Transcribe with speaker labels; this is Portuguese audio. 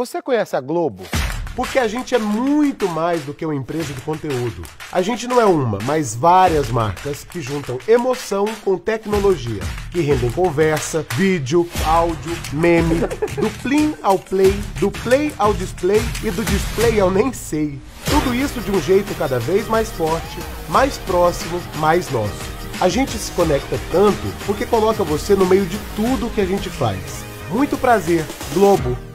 Speaker 1: Você conhece a Globo? Porque a gente é muito mais do que uma empresa de conteúdo. A gente não é uma, mas várias marcas que juntam emoção com tecnologia, que rendem conversa, vídeo, áudio, meme, do plim ao play, do play ao display e do display ao nem sei. Tudo isso de um jeito cada vez mais forte, mais próximo, mais nosso. A gente se conecta tanto porque coloca você no meio de tudo que a gente faz. Muito prazer, Globo